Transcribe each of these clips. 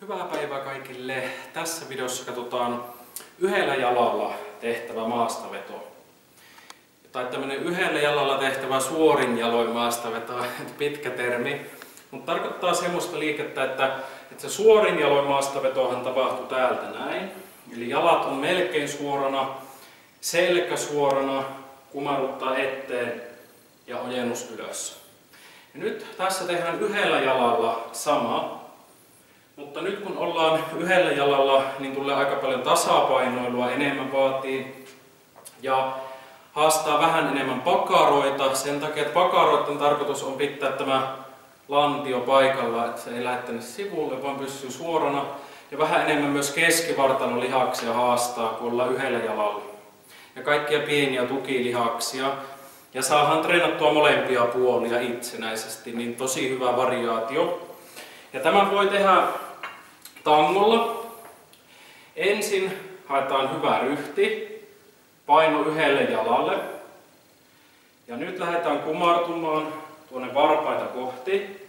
Hyvää päivää kaikille. Tässä videossa katsotaan yhdellä jalalla tehtävä maastaveto. Tai tämmönen yhdellä jalalla tehtävä suorin jaloin maastaveto, pitkä termi. Mutta tarkoittaa semmoista liikettä, että, että se suorin jaloin maastavetohan tapahtuu täältä näin. Eli jalat on melkein suorana, selkä suorana, kumaruttaa eteen ja ojennus ylös. Ja nyt tässä tehdään yhdellä jalalla sama, mutta nyt kun ollaan yhdellä jalalla, niin tulee aika paljon tasapainoilua, enemmän vaatii ja haastaa vähän enemmän pakaroita. Sen takia, että pakaroiden tarkoitus on pitää tämä lantio paikalla, että se ei lähde sivulle, vaan pysyy suorana. Ja vähän enemmän myös keskivartalon lihaksia haastaa, kun ollaan yhdellä jalalla. Ja kaikkia pieniä tukilihaksia. Ja saahan treenattua molempia puolia itsenäisesti, niin tosi hyvä variaatio. Ja tämä voi tehdä tangolla. Ensin haetaan hyvä ryhti, paino yhdelle jalalle. Ja nyt lähdetään kumartumaan tuonne varpaita kohti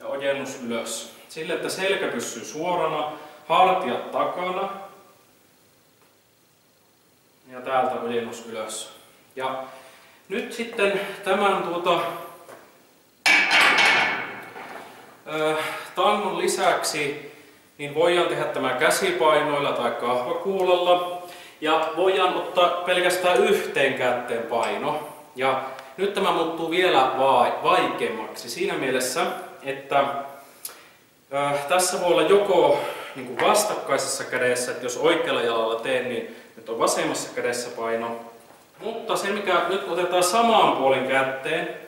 ja ojennus ylös. Sille, että selkä pysyy suorana, hartiat takana ja täältä ojennus ylös. Ja nyt sitten tämän tuota, tangon lisäksi niin voidaan tehdä tämä käsipainoilla tai kahvakuulalla. Ja voidaan ottaa pelkästään yhteen kätteen paino. Ja nyt tämä muuttuu vielä vaikeammaksi siinä mielessä, että äh, tässä voi olla joko niin kuin vastakkaisessa kädessä, että jos oikealla jalalla teen, niin nyt on vasemmassa kädessä paino. Mutta se, mikä nyt otetaan samaan puolen kätteen,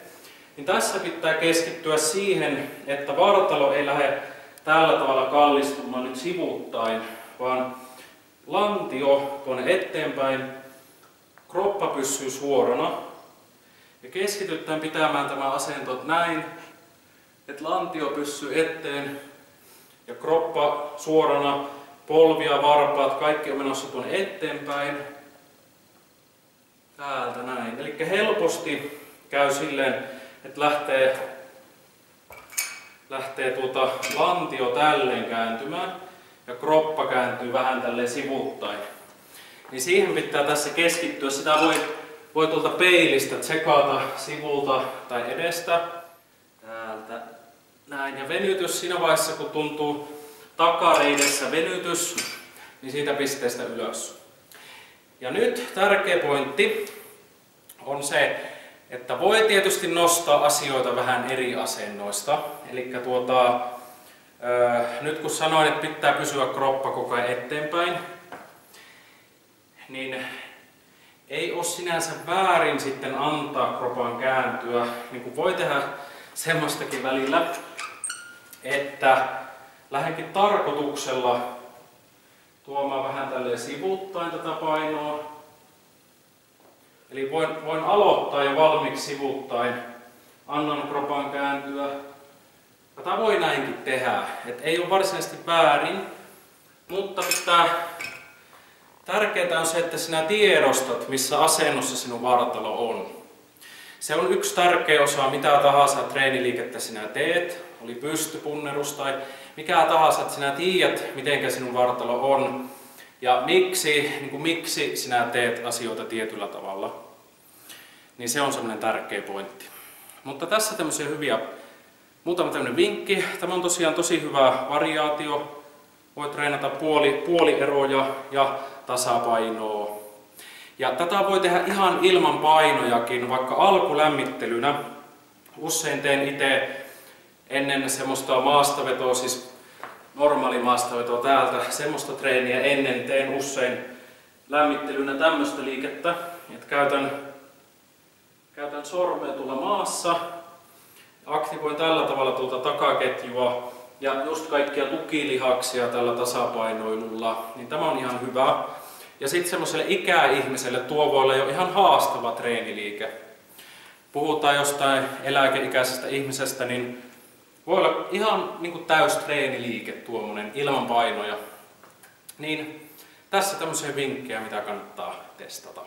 niin tässä pitää keskittyä siihen, että vartalo ei lähde tällä tavalla kallistumaan nyt sivuttain, vaan lantio tuonne eteenpäin, kroppa pysyy suorana. Ja keskitytään pitämään tämä asento näin, että lantio pysyy eteen ja kroppa suorana, polvia, varpaat, kaikki on menossa tuonne eteenpäin. Täältä näin. Eli helposti käy silleen, että lähtee, lähtee tuota lantio tälleen kääntymään ja kroppa kääntyy vähän tälleen sivuttain. Niin siihen pitää tässä keskittyä. Sitä voi, voi tuolta peilistä tsekata sivulta tai edestä. Täältä näin. Ja venytys siinä vaiheessa, kun tuntuu takareidessä venytys, niin siitä pisteestä ylös. Ja nyt tärkeä pointti on se, että voi tietysti nostaa asioita vähän eri asennoista. Eli tuota, nyt kun sanoin, että pitää pysyä kroppa koko ajan eteenpäin, niin ei ole sinänsä väärin sitten antaa kropan kääntyä. Niin kuin voi tehdä semmoistakin välillä, että lähdenkin tarkoituksella tuomaan vähän tälleen sivuttain tätä painoa Eli voin, voin aloittaa jo valmiiksi sivuttain, annan kropan kääntyä. Tätä voi näinkin tehdä, et ei ole varsinaisesti väärin, mutta pitää, tärkeää on se, että sinä tiedostat, missä asennossa sinun vartalo on. Se on yksi tärkeä osa, mitä tahansa treeniliikettä sinä teet, oli pystypunnerus tai mikä tahansa, että sinä tiedät, miten sinun vartalo on ja miksi, niin kuin miksi sinä teet asioita tietyllä tavalla. Niin se on semmoinen tärkeä pointti. Mutta tässä tämmöisiä hyviä, muutama tämmöinen vinkki. Tämä on tosiaan tosi hyvä variaatio. Voit treenata puoli, puolieroja ja tasapainoa. Ja tätä voi tehdä ihan ilman painojakin, vaikka alkulämmittelynä. Usein teen itse ennen semmoista maastavetoa, siis normaali maastavetoa täältä, semmoista treeniä ennen teen usein lämmittelynä tämmöistä liikettä, että käytän, käytän sormea tuolla maassa, aktivoin tällä tavalla tuota takaketjua ja just kaikkia tukilihaksia tällä tasapainoilulla, niin tämä on ihan hyvä. Ja sitten semmoiselle ikäihmiselle tuo voi olla jo ihan haastava treeniliike. Puhutaan jostain eläkeikäisestä ihmisestä, niin voi olla ihan niin kuin täys treeniliike tuommoinen ilman painoja. Niin tässä tämmöisiä vinkkejä, mitä kannattaa testata.